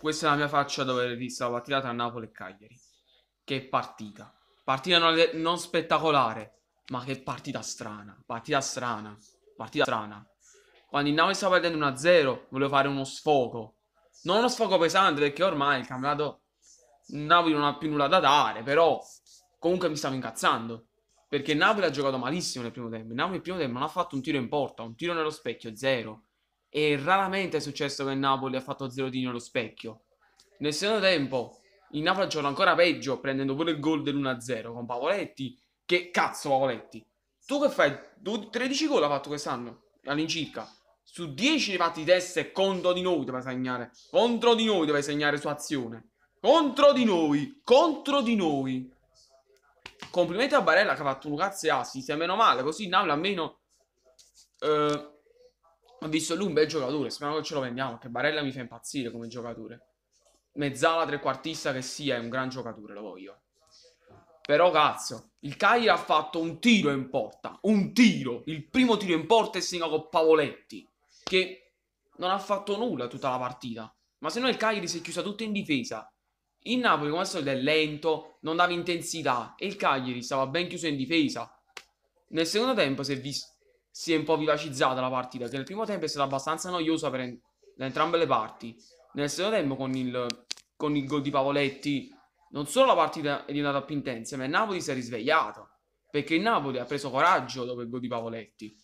questa è la mia faccia dove ho visto la partita tra Napoli e Cagliari. Che partita. Partita non, non spettacolare, ma che partita strana. Partita strana. Partita strana. Quando il Napoli stava perdendo 1-0, volevo fare uno sfogo. Non uno sfogo pesante perché ormai il campionato Napoli non ha più nulla da dare, però comunque mi stavo incazzando. Perché Napoli ha giocato malissimo nel primo tempo. Il Napoli nel primo tempo non ha fatto un tiro in porta, un tiro nello specchio, zero. E raramente è successo che il Napoli ha fatto zero tiri nello specchio. Nel secondo tempo, il Napoli ha ancora peggio, prendendo pure il gol dell'1-0 con Pavoletti. Che cazzo, Pavoletti? Tu che fai? 13 gol ha fatto quest'anno, all'incirca. Su 10 fatti di testa e contro di noi deve segnare. Contro di noi deve segnare su azione. Contro di noi. Contro di noi. Complimenti a Barella che ha fatto un cazzo e assist. meno male, così Napoli almeno. Eh, visto lui un bel giocatore. Speriamo che ce lo vendiamo. Perché Barella mi fa impazzire come giocatore. Mezzala, trequartista che sia, è un gran giocatore, lo voglio. Però cazzo, il Cagliari ha fatto un tiro in porta. Un tiro. Il primo tiro in porta è segnato con Pavoletti. Che non ha fatto nulla tutta la partita. Ma se no il Cagliari si è chiusa tutto in difesa. Il Napoli, come al solito, è lento, non dava intensità e il Cagliari stava ben chiuso in difesa. Nel secondo tempo si è, vis- si è un po' vivacizzata la partita, che nel primo tempo è stata abbastanza noiosa per en- entrambe le parti. Nel secondo tempo, con il, con il gol di Pavoletti, non solo la partita è diventata più intensa, ma il Napoli si è risvegliato. Perché il Napoli ha preso coraggio dopo il gol di Pavoletti.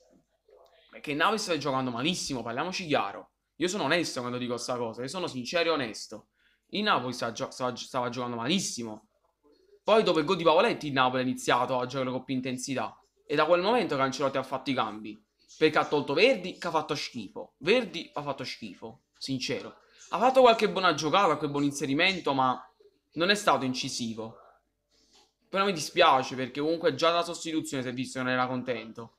Perché il Napoli sta giocando malissimo, parliamoci chiaro. Io sono onesto quando dico questa cosa, io sono sincero e onesto. Il Napoli stava, gio- stava, stava giocando malissimo. Poi dopo il gol di Pavoletti il Napoli ha iniziato a giocare con più intensità. E da quel momento Cancelotti ha fatto i cambi. Perché ha tolto Verdi che ha fatto schifo. Verdi ha fatto schifo, sincero. Ha fatto qualche buona giocata, qualche buon inserimento, ma non è stato incisivo. Però mi dispiace perché comunque già dalla sostituzione si è visto che non era contento.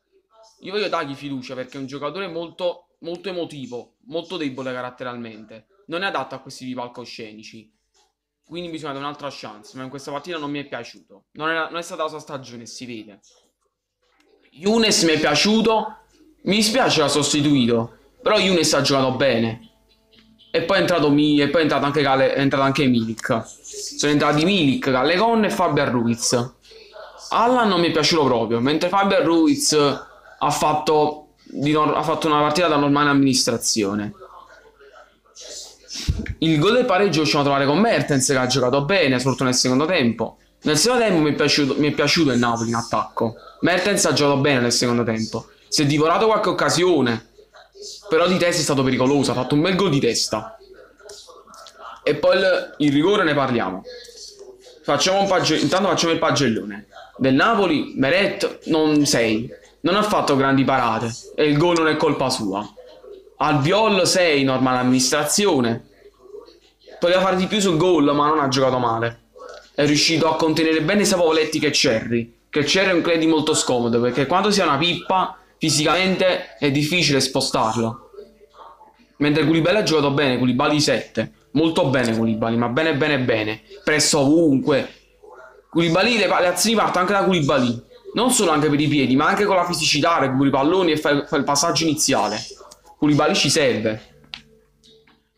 Io voglio dargli fiducia perché è un giocatore molto, molto emotivo, molto debole caratterialmente non è adatto a questi palcoscenici. Quindi bisogna dare un'altra chance. Ma in questa partita non mi è piaciuto. Non, era, non è stata la sua stagione, si vede. Younes mi è piaciuto. Mi dispiace l'ha sostituito. Però Younes ha giocato bene. E poi è entrato, Mi, e poi è entrato anche, Gale, è entrato anche Milik. Sono entrati Milik, Gallecon e Fabian Ruiz. Allan non mi è piaciuto proprio. Mentre Fabian Ruiz ha fatto, ha fatto una partita da normale amministrazione. Il gol del pareggio lo possiamo trovare con Mertens che ha giocato bene, soprattutto nel secondo tempo. Nel secondo tempo mi è piaciuto, mi è piaciuto il Napoli in attacco. Mertens ha giocato bene nel secondo tempo. Si è divorato qualche occasione, però di testa è stato pericoloso, ha fatto un bel gol di testa. E poi il, il rigore ne parliamo. Facciamo un pagge- intanto facciamo il pagellone. Del Napoli, Meret non sei. Non ha fatto grandi parate e il gol non è colpa sua. Albiol 6, normale amministrazione. Poteva fare di più sul gol, ma non ha giocato male. È riuscito a contenere bene sia Pavoletti che Cherry. Che Cherry è un credi molto scomodo perché quando si ha una pippa, fisicamente è difficile spostarlo. Mentre Koulibaly ha giocato bene, Koulibaly 7. Molto bene Koulibaly, ma bene bene bene. Presso ovunque. Koulibaly, le, le azioni partono anche da Koulibaly. Non solo anche per i piedi, ma anche con la fisicità, recuperi i palloni e fai, fai il passaggio iniziale. Koulibaly ci serve.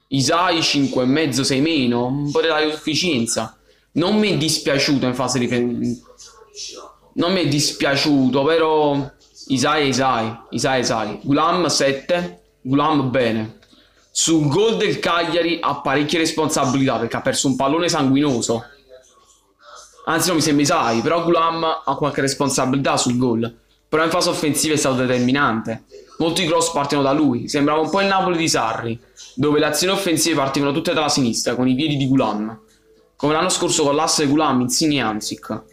Isai 5,5, 6 meno, un po' della sufficienza. Non mi è dispiaciuto in fase di... Non mi è dispiaciuto, però Isai Isai, Isai Isai. Gulam 7, Gulam bene. Sul gol del Cagliari ha parecchie responsabilità perché ha perso un pallone sanguinoso. Anzi non mi sembra Isai, però Gulam ha qualche responsabilità sul gol. Però in fase offensiva è stato determinante. Molti cross partono da lui, sembrava un po' il Napoli di Sarri, dove le azioni offensive partivano tutte dalla sinistra, con i piedi di Gulam. Come l'anno scorso con l'asse Gulam, Insigne e Anzic.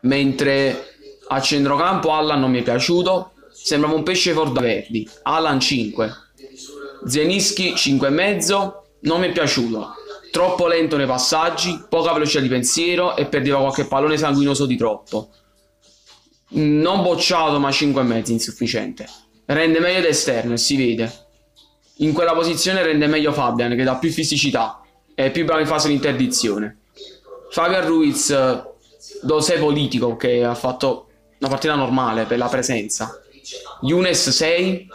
Mentre a centrocampo Allan non mi è piaciuto, sembrava un pesce fuori da Verdi. Allan 5. Zenischi 5,5, non mi è piaciuto. Troppo lento nei passaggi, poca velocità di pensiero e perdeva qualche pallone sanguinoso di troppo non bocciato ma 5,5 insufficiente. Rende meglio d'esterno e si vede. In quella posizione rende meglio Fabian che dà più fisicità è più bravo in fase di interdizione. Fabian Ruiz do 6 politico che ha fatto una partita normale per la presenza. Younes 6,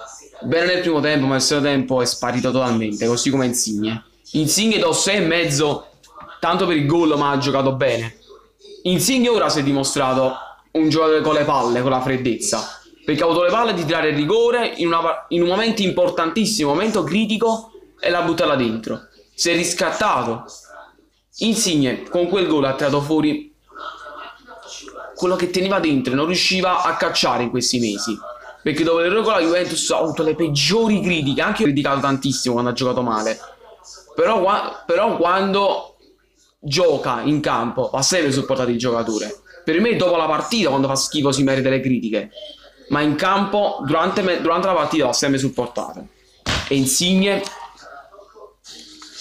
bene nel primo tempo, ma nel secondo tempo è sparito totalmente, così come Insigne. Insigne do 6 e mezzo, tanto per il gol, ma ha giocato bene. Insigne ora si è dimostrato un giocatore con le palle, con la freddezza, perché ha avuto le palle di tirare il rigore in, una, in un momento importantissimo, un momento critico, e l'ha buttata dentro. Si è riscattato. Insigne con quel gol ha tirato fuori quello che teneva dentro non riusciva a cacciare in questi mesi. Perché dopo l'errore con la Juventus ha avuto le peggiori critiche, anche io ho criticato tantissimo quando ha giocato male. Però, però quando gioca in campo va sempre supportato il giocatore. Per me dopo la partita, quando fa schifo, si merita le critiche. Ma in campo, durante, durante la partita, va sempre supportato. E Insigne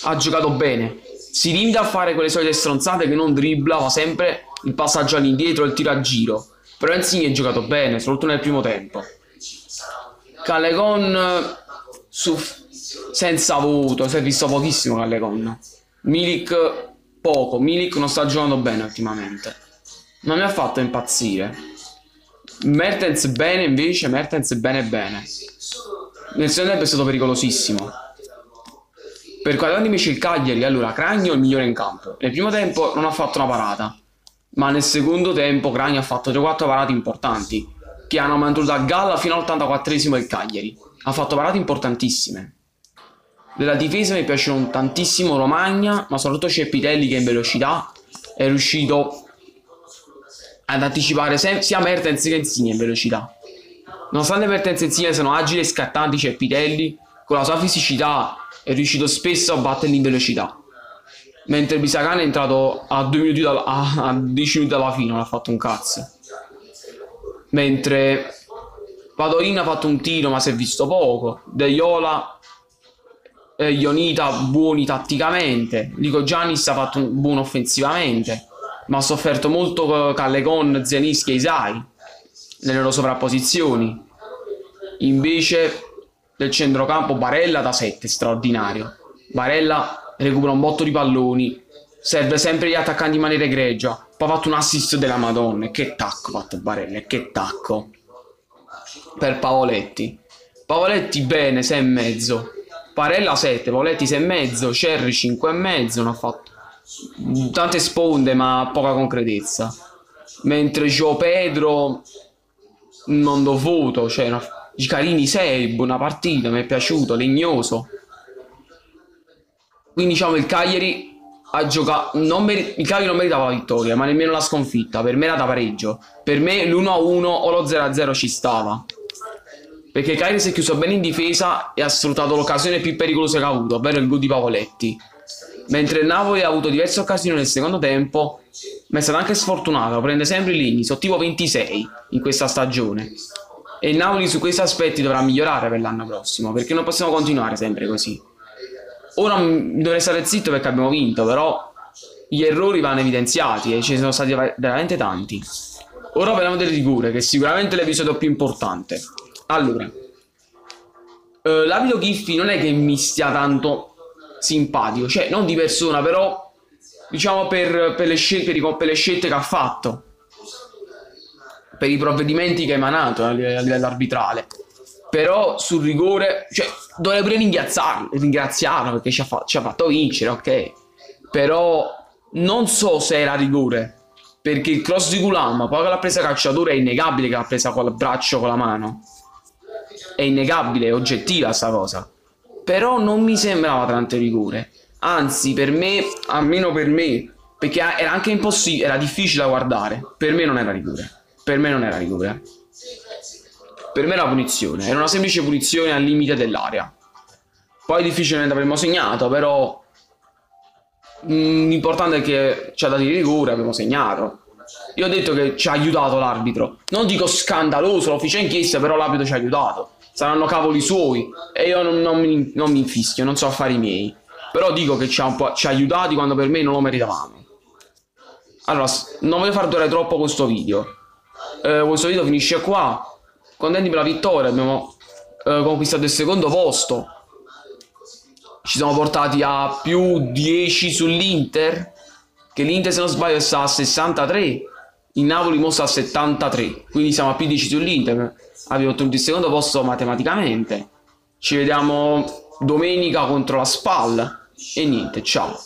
ha giocato bene. Si limita a fare quelle solite stronzate che non dribbla, fa sempre il passaggio all'indietro, il tiro a giro. Però Insigne ha giocato bene, soprattutto nel primo tempo. Callegon su, senza voto, si è visto pochissimo Callegon. Milik poco, Milik non sta giocando bene ultimamente. Non mi ha fatto impazzire. Mertens bene invece, Mertens bene bene. Nel secondo tempo è stato pericolosissimo. Per quadrati invece il Cagliari, allora Cragno è il migliore in campo. Nel primo tempo non ha fatto una parata ma nel secondo tempo Cragno ha fatto 3-4 parate importanti che hanno mantenuto a galla fino all'84esimo il Cagliari. Ha fatto parate importantissime. Della difesa mi piacciono tantissimo Romagna, ma soprattutto Cepitelli che in velocità è riuscito ad anticipare sia Mertens che Insigne in velocità. Nonostante Mertens e Insigne siano agili e scattanti, Cepitelli con la sua fisicità è riuscito spesso a batterli in velocità. Mentre Bisacane è entrato a, due minuti dalla, a, a 10 minuti dalla fine, non ha fatto un cazzo. Mentre Padorin ha fatto un tiro ma si è visto poco. De Iola e Ionita buoni tatticamente. Lico Giannis ha fatto un buono offensivamente. Ma ha sofferto molto Callecon, Zenischi e Isai nelle loro sovrapposizioni. Invece del centrocampo Barella da 7, straordinario. Barella recupera un botto di palloni, serve sempre gli attaccanti in maniera egregia. Poi ha fatto un assist della Madonna. Che tacco ha fatto Barella, che tacco. Per Pavoletti. Pavoletti bene, 6 e mezzo. Parella 7, Pavoletti 6 e mezzo, Cerri 5 e mezzo, non ha fatto tante sponde ma poca concretezza. Mentre Gio Pedro non do voto, cioè Carini 6, buona partita, mi è piaciuto, legnoso. Quindi diciamo il Cagliari ha giocato. Mer- il Cagliari non meritava la vittoria, ma nemmeno la sconfitta. Per me era da pareggio. Per me l'1-1 o lo 0-0 ci stava. Perché il Cagliari si è chiuso bene in difesa e ha sfruttato l'occasione più pericolosa che ha avuto, ovvero il gol di Pavoletti. Mentre il Napoli ha avuto diverse occasioni nel secondo tempo, ma è stato anche sfortunato, prende sempre i legni, sono tipo 26 in questa stagione. E il Napoli su questi aspetti dovrà migliorare per l'anno prossimo, perché non possiamo continuare sempre così. Ora dovrei stare zitto perché abbiamo vinto, però gli errori vanno evidenziati e ce ne sono stati veramente tanti. Ora parliamo del rigore, che è sicuramente l'episodio più importante. Allora, eh, l'abito Giffi non è che mi stia tanto simpatico, cioè non di persona, però diciamo per, per, le, scelte, per, per le scelte che ha fatto, per i provvedimenti che ha emanato a livello arbitrale. Però sul rigore, cioè, dovrei pure ringraziarlo, ringraziarlo perché ci ha, fa- ci ha fatto vincere, ok. Però non so se era rigore. Perché il cross di Gulam, poi che l'ha presa calciatore, è innegabile che l'ha presa col braccio, con la mano. È innegabile, è oggettiva sta cosa. Però non mi sembrava tanto rigore. Anzi, per me, almeno per me, perché era anche impossibile, era difficile da guardare. Per me non era rigore. Per me non era rigore. Per me era punizione, era una semplice punizione al limite dell'area. Poi difficilmente avremmo segnato, però mm, l'importante è che ci ha dato il rigore, abbiamo segnato. Io ho detto che ci ha aiutato l'arbitro. Non dico scandaloso, lo fece inchiesta, però l'arbitro ci ha aiutato. Saranno cavoli suoi e io non, non, mi, non mi, infischio, non so affari miei. Però dico che ci ha, ci ha aiutati quando per me non lo meritavamo. Allora, non voglio far durare troppo questo video. Eh, video finisce qua contenti per la vittoria, abbiamo eh, conquistato il secondo posto. Ci siamo portati a più 10 sull'Inter, che l'Inter se non sbaglio sta a 63, il Napoli mostra a 73, quindi siamo a più 10 sull'Inter. Abbiamo ottenuto il secondo posto matematicamente. Ci vediamo domenica contro la SPAL. E niente, ciao.